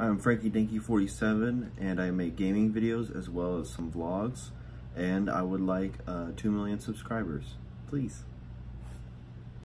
I'm Frankie Dankie 47 and I make gaming videos as well as some vlogs and I would like uh, 2 million subscribers. Please.